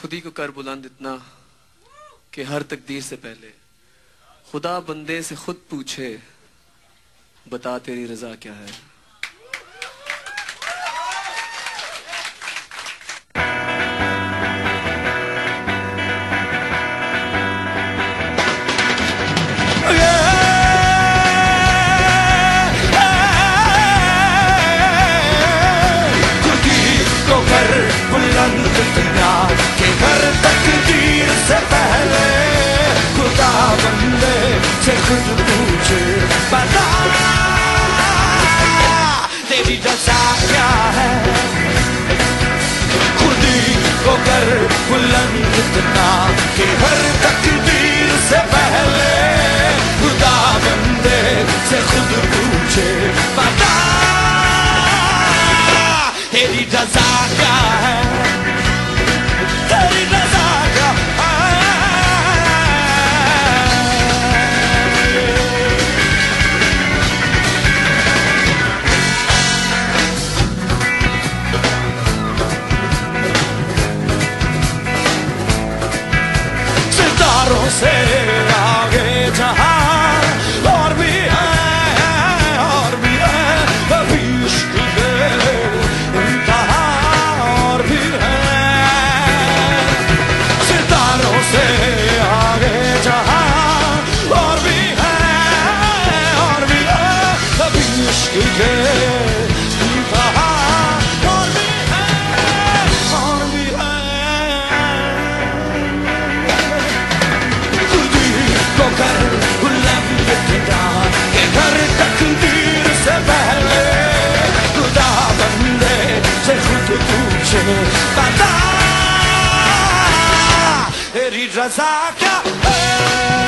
خود ہی کو کر بلند اتنا کہ ہر تقدیر سے پہلے خدا بندے سے خود پوچھے، بتا تیری رضا کیا ہے؟ carroceira. Eri Razaka eh.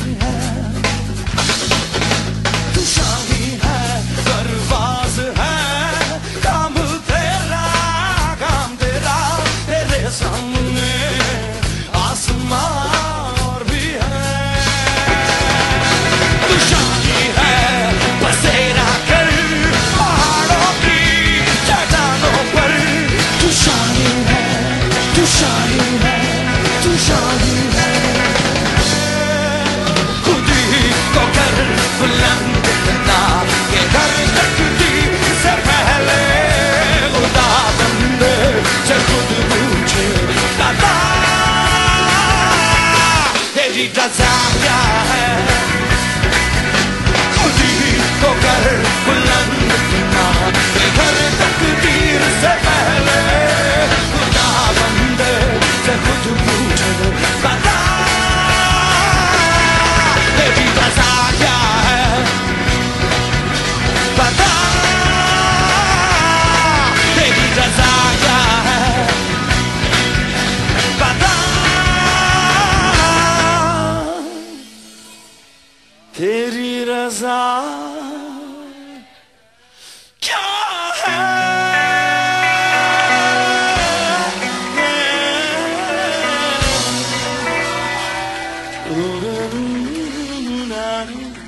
Cause as I can. Ooh, ooh, ooh, ooh, ooh, ooh.